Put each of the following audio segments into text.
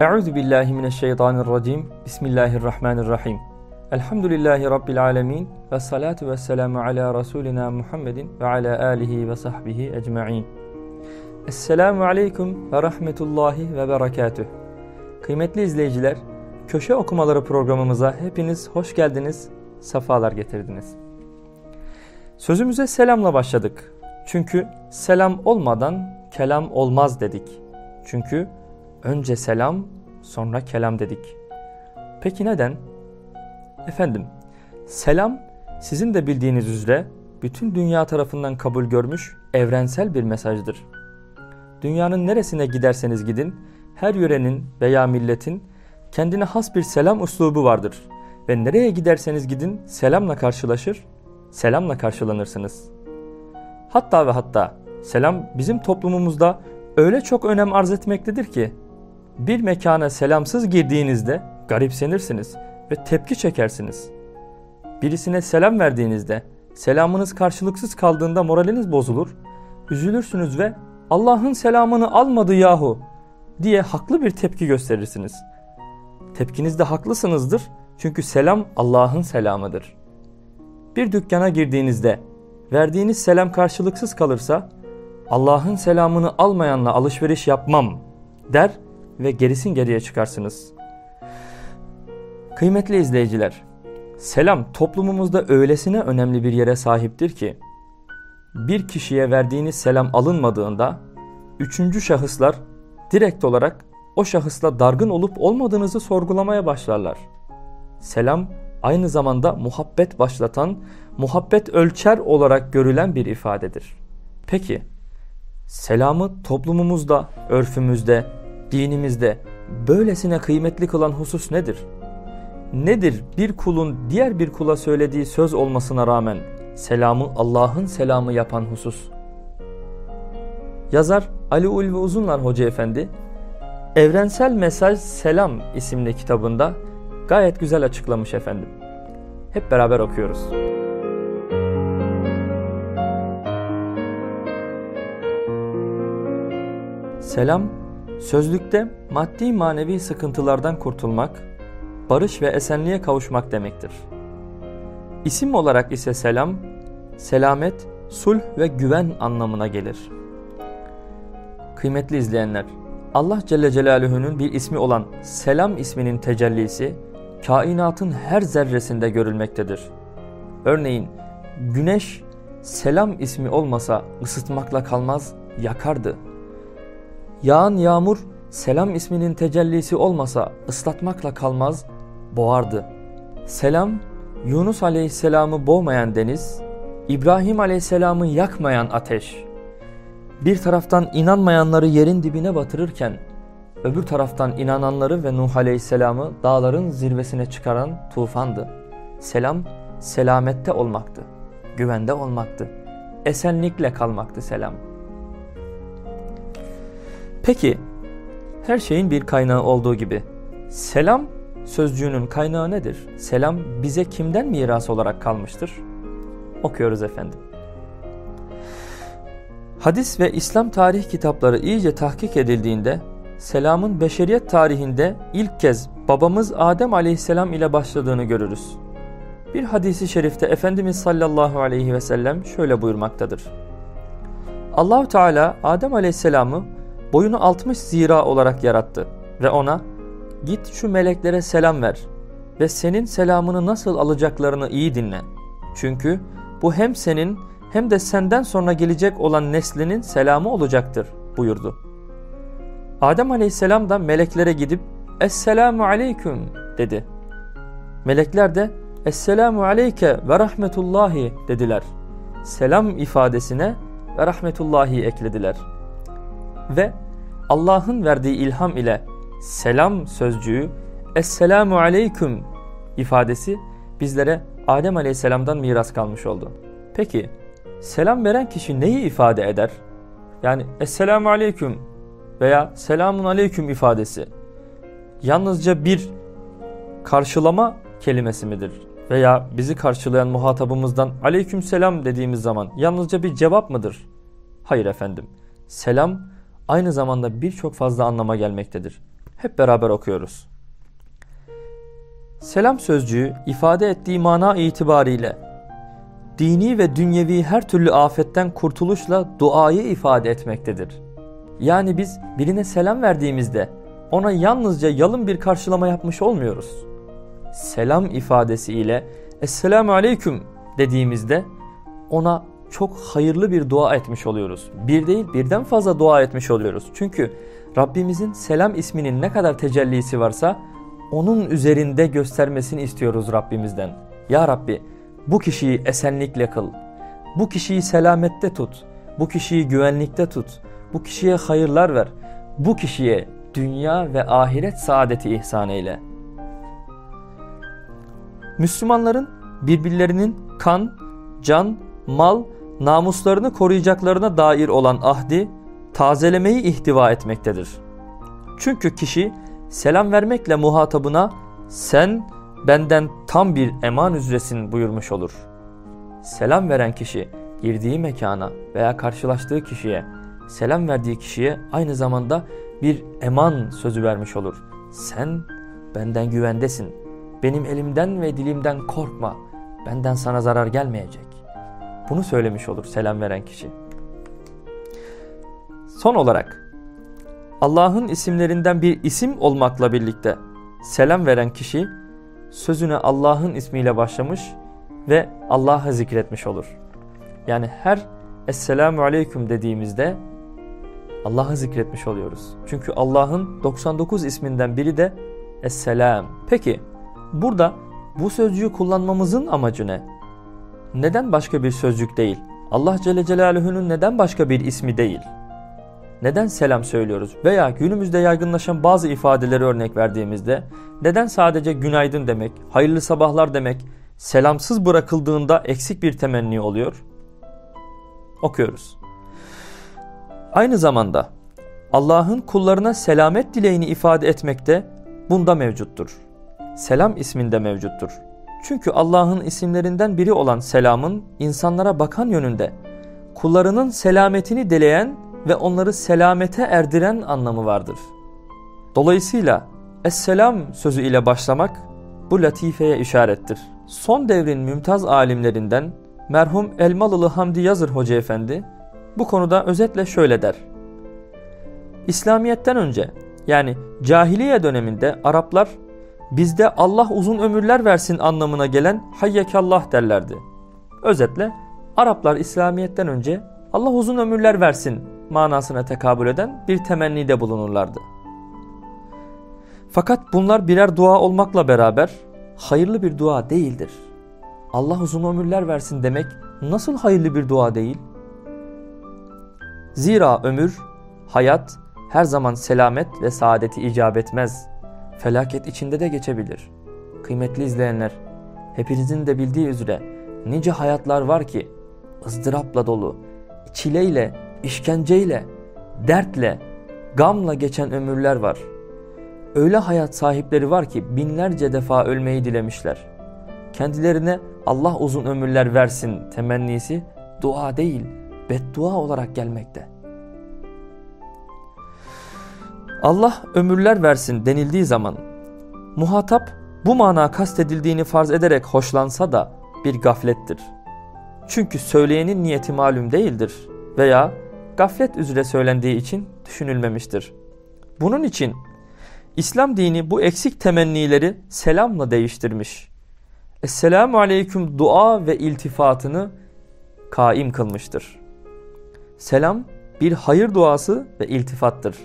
Euzu billahi mineşşeytanirracim. Bismillahirrahmanirrahim. Elhamdülillahi rabbil alamin ve salatu vesselamu ala rasulina Muhammedin ve ala alihi ve sahbihi ecmaîn. Esselamu aleyküm ve rahmetullahi ve berekatüh. Kıymetli izleyiciler, Köşe Okumaları programımıza hepiniz hoş geldiniz, sefalar getirdiniz. Sözümüze selamla başladık. Çünkü selam olmadan kelam olmaz dedik. Çünkü önce selam, sonra kelam dedik. Peki neden? Efendim, selam sizin de bildiğiniz üzere bütün dünya tarafından kabul görmüş evrensel bir mesajdır. Dünyanın neresine giderseniz gidin, her yörenin veya milletin kendine has bir selam uslubu vardır. Ve nereye giderseniz gidin selamla karşılaşır, selamla karşılanırsınız. Hatta ve hatta selam bizim toplumumuzda öyle çok önem arz etmektedir ki bir mekana selamsız girdiğinizde garipsenirsiniz ve tepki çekersiniz. Birisine selam verdiğinizde selamınız karşılıksız kaldığında moraliniz bozulur, üzülürsünüz ve Allah'ın selamını almadı yahu diye haklı bir tepki gösterirsiniz. Tepkinizde haklısınızdır çünkü selam Allah'ın selamıdır. Bir dükkana girdiğinizde verdiğiniz selam karşılıksız kalırsa Allah'ın selamını almayanla alışveriş yapmam der ve gerisin geriye çıkarsınız. Kıymetli izleyiciler, selam toplumumuzda öylesine önemli bir yere sahiptir ki bir kişiye verdiğiniz selam alınmadığında üçüncü şahıslar direkt olarak o şahısla dargın olup olmadığınızı sorgulamaya başlarlar. Selam aynı zamanda muhabbet başlatan, muhabbet ölçer olarak görülen bir ifadedir. Peki, selamı toplumumuzda, örfümüzde, dinimizde böylesine kıymetli kılan husus nedir? Nedir bir kulun diğer bir kula söylediği söz olmasına rağmen selamı Allah'ın selamı yapan husus? Yazar Ali Ulvi Uzunlar Hoca Efendi Evrensel Mesaj Selam isimli kitabında gayet güzel açıklamış efendim. Hep beraber okuyoruz. Selam, sözlükte maddi manevi sıkıntılardan kurtulmak, barış ve esenliğe kavuşmak demektir. İsim olarak ise selam, selamet, sulh ve güven anlamına gelir. Kıymetli izleyenler, Allah Celle Celaluhu'nun bir ismi olan Selam isminin tecellisi kainatın her zerresinde görülmektedir. Örneğin güneş Selam ismi olmasa ısıtmakla kalmaz, yakardı. Yağan yağmur Selam isminin tecellisi olmasa ıslatmakla kalmaz, boğardı. Selam Yunus Aleyhisselam'ı boğmayan deniz, İbrahim Aleyhisselam'ı yakmayan ateş, bir taraftan inanmayanları yerin dibine batırırken öbür taraftan inananları ve Nuh Aleyhisselam'ı dağların zirvesine çıkaran tufandı. Selam selamette olmaktı, güvende olmaktı, esenlikle kalmaktı selam. Peki her şeyin bir kaynağı olduğu gibi selam sözcüğünün kaynağı nedir? Selam bize kimden miras olarak kalmıştır? Okuyoruz efendim. Hadis ve İslam tarih kitapları iyice tahkik edildiğinde selamın beşeriyet tarihinde ilk kez babamız Adem aleyhisselam ile başladığını görürüz. Bir hadisi şerifte Efendimiz sallallahu aleyhi ve sellem şöyle buyurmaktadır. allah Teala Adem aleyhisselamı boyunu 60 zira olarak yarattı ve ona git şu meleklere selam ver ve senin selamını nasıl alacaklarını iyi dinle. Çünkü bu hem senin hem de senden sonra gelecek olan neslinin selamı olacaktır buyurdu. Adem aleyhisselam da meleklere gidip Esselamu aleyküm dedi. Melekler de Esselamu aleyke ve rahmetullahi dediler. Selam ifadesine ve rahmetullahi eklediler. Ve Allah'ın verdiği ilham ile selam sözcüğü Esselamu aleyküm ifadesi bizlere Adem aleyhisselamdan miras kalmış oldu. Peki selam veren kişi neyi ifade eder? Yani Esselamu Aleyküm veya Selamun Aleyküm ifadesi yalnızca bir karşılama kelimesi midir? Veya bizi karşılayan muhatabımızdan aleyküm selam dediğimiz zaman yalnızca bir cevap mıdır? Hayır efendim. Selam aynı zamanda birçok fazla anlama gelmektedir. Hep beraber okuyoruz. Selam sözcüğü ifade ettiği mana itibariyle dini ve dünyevi her türlü afetten kurtuluşla duayı ifade etmektedir. Yani biz birine selam verdiğimizde ona yalnızca yalın bir karşılama yapmış olmuyoruz. Selam ifadesi ile Esselamu Aleyküm dediğimizde ona çok hayırlı bir dua etmiş oluyoruz. Bir değil birden fazla dua etmiş oluyoruz. Çünkü Rabbimizin selam isminin ne kadar tecellisi varsa onun üzerinde göstermesini istiyoruz Rabbimizden. Ya Rabbi bu kişiyi esenlikle kıl. Bu kişiyi selamette tut. Bu kişiyi güvenlikte tut. Bu kişiye hayırlar ver. Bu kişiye dünya ve ahiret saadeti ihsan eyle. Müslümanların birbirlerinin kan, can, mal, namuslarını koruyacaklarına dair olan ahdi tazelemeyi ihtiva etmektedir. Çünkü kişi selam vermekle muhatabına sen benden tam bir eman üzresin buyurmuş olur. Selam veren kişi girdiği mekana veya karşılaştığı kişiye selam verdiği kişiye aynı zamanda bir eman sözü vermiş olur. Sen benden güvendesin. Benim elimden ve dilimden korkma. Benden sana zarar gelmeyecek. Bunu söylemiş olur selam veren kişi. Son olarak Allah'ın isimlerinden bir isim olmakla birlikte selam veren kişi sözüne Allah'ın ismiyle başlamış ve Allah'ı zikretmiş olur. Yani her Esselamu Aleyküm dediğimizde Allah'ı zikretmiş oluyoruz. Çünkü Allah'ın 99 isminden biri de Esselam. Peki burada bu sözcüğü kullanmamızın amacı ne? Neden başka bir sözcük değil? Allah Celle Celaluhu'nun neden başka bir ismi değil? Neden selam söylüyoruz? Veya günümüzde yaygınlaşan bazı ifadeleri örnek verdiğimizde neden sadece günaydın demek, hayırlı sabahlar demek selamsız bırakıldığında eksik bir temenni oluyor? Okuyoruz. Aynı zamanda Allah'ın kullarına selamet dileğini ifade etmekte bunda mevcuttur. Selam isminde mevcuttur. Çünkü Allah'ın isimlerinden biri olan selamın insanlara bakan yönünde kullarının selametini dileyen ve onları selamete erdiren anlamı vardır. Dolayısıyla Esselam sözü ile başlamak bu latifeye işarettir. Son devrin mümtaz alimlerinden merhum Elmalılı Hamdi Yazır Hoca Efendi bu konuda özetle şöyle der. İslamiyet'ten önce yani cahiliye döneminde Araplar bizde Allah uzun ömürler versin anlamına gelen hayyekallah derlerdi. Özetle Araplar İslamiyet'ten önce Allah uzun ömürler versin manasına tekabül eden bir temennide bulunurlardı. Fakat bunlar birer dua olmakla beraber hayırlı bir dua değildir. Allah uzun ömürler versin demek nasıl hayırlı bir dua değil? Zira ömür, hayat her zaman selamet ve saadeti icap etmez. Felaket içinde de geçebilir. Kıymetli izleyenler, hepinizin de bildiği üzere nice hayatlar var ki ızdırapla dolu, çileyle, işkenceyle, dertle, gamla geçen ömürler var. Öyle hayat sahipleri var ki binlerce defa ölmeyi dilemişler. Kendilerine Allah uzun ömürler versin temennisi dua değil, beddua olarak gelmekte. Allah ömürler versin denildiği zaman muhatap bu mana kastedildiğini farz ederek hoşlansa da bir gaflettir. Çünkü söyleyenin niyeti malum değildir veya gaflet üzere söylendiği için düşünülmemiştir. Bunun için İslam dini bu eksik temennileri selamla değiştirmiş. Esselamu aleyküm dua ve iltifatını kaim kılmıştır. Selam bir hayır duası ve iltifattır.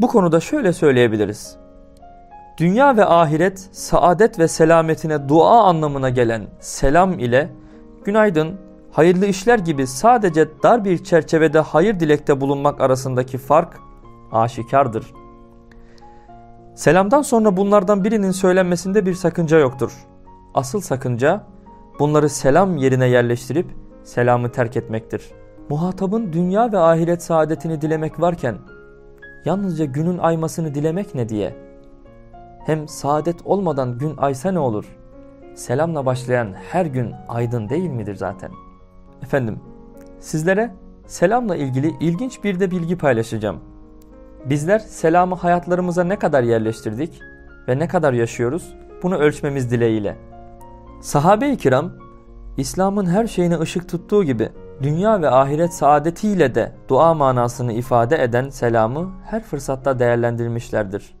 Bu konuda şöyle söyleyebiliriz. Dünya ve ahiret saadet ve selametine dua anlamına gelen selam ile günaydın, hayırlı işler gibi sadece dar bir çerçevede hayır dilekte bulunmak arasındaki fark aşikardır. Selamdan sonra bunlardan birinin söylenmesinde bir sakınca yoktur. Asıl sakınca bunları selam yerine yerleştirip selamı terk etmektir. Muhatabın dünya ve ahiret saadetini dilemek varken yalnızca günün aymasını dilemek ne diye? Hem saadet olmadan gün aysa ne olur? Selamla başlayan her gün aydın değil midir zaten? Efendim, sizlere selamla ilgili ilginç bir de bilgi paylaşacağım. Bizler selamı hayatlarımıza ne kadar yerleştirdik ve ne kadar yaşıyoruz bunu ölçmemiz dileğiyle. Sahabe-i kiram İslam'ın her şeyine ışık tuttuğu gibi dünya ve ahiret saadetiyle de dua manasını ifade eden selamı her fırsatta değerlendirmişlerdir.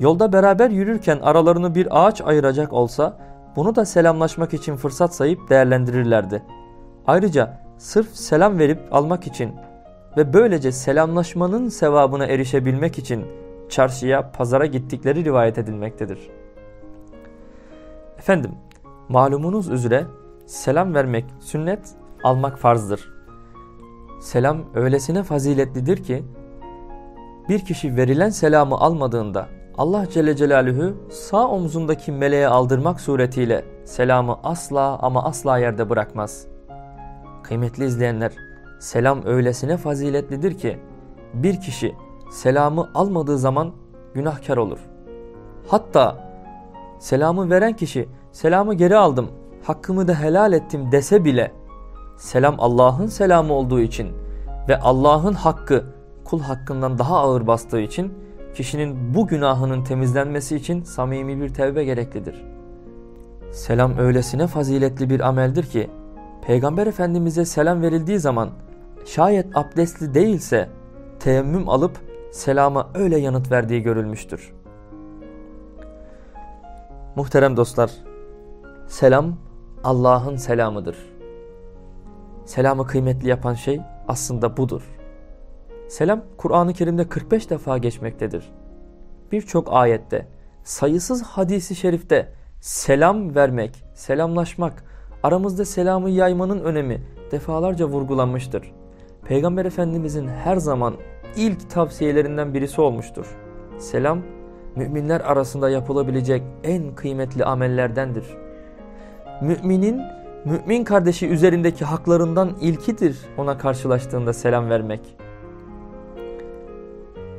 Yolda beraber yürürken aralarını bir ağaç ayıracak olsa bunu da selamlaşmak için fırsat sayıp değerlendirirlerdi. Ayrıca sırf selam verip almak için ve böylece selamlaşmanın sevabına erişebilmek için çarşıya, pazara gittikleri rivayet edilmektedir. Efendim, malumunuz üzere selam vermek sünnet, almak farzdır. Selam öylesine faziletlidir ki bir kişi verilen selamı almadığında Allah Celle Celaluhu sağ omzundaki meleğe aldırmak suretiyle selamı asla ama asla yerde bırakmaz. Kıymetli izleyenler, selam öylesine faziletlidir ki bir kişi selamı almadığı zaman günahkar olur. Hatta selamı veren kişi selamı geri aldım, hakkımı da helal ettim dese bile selam Allah'ın selamı olduğu için ve Allah'ın hakkı kul hakkından daha ağır bastığı için kişinin bu günahının temizlenmesi için samimi bir tevbe gereklidir. Selam öylesine faziletli bir ameldir ki Peygamber Efendimiz'e selam verildiği zaman şayet abdestli değilse teyemmüm alıp selama öyle yanıt verdiği görülmüştür. Muhterem dostlar, selam Allah'ın selamıdır. Selamı kıymetli yapan şey aslında budur. Selam Kur'an-ı Kerim'de 45 defa geçmektedir. Birçok ayette, sayısız hadisi şerifte selam vermek, selamlaşmak, aramızda selamı yaymanın önemi defalarca vurgulanmıştır. Peygamber Efendimizin her zaman ilk tavsiyelerinden birisi olmuştur. Selam, müminler arasında yapılabilecek en kıymetli amellerdendir. Müminin, mümin kardeşi üzerindeki haklarından ilkidir ona karşılaştığında selam vermek.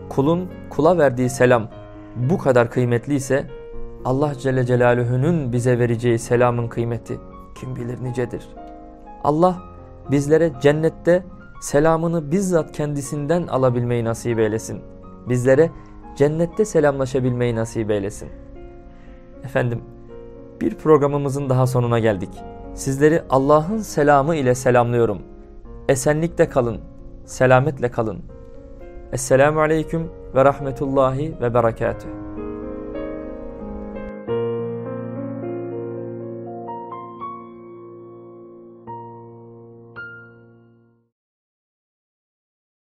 Kulun kula verdiği selam bu kadar kıymetli ise Allah Celle Celaluhu'nun bize vereceği selamın kıymeti kim bilir nicedir. Allah bizlere cennette selamını bizzat kendisinden alabilmeyi nasip eylesin. Bizlere cennette selamlaşabilmeyi nasip eylesin. Efendim bir programımızın daha sonuna geldik. Sizleri Allah'ın selamı ile selamlıyorum. Esenlikle kalın, selametle kalın. Esselamu Aleyküm ve Rahmetullahi ve Berekatuhu.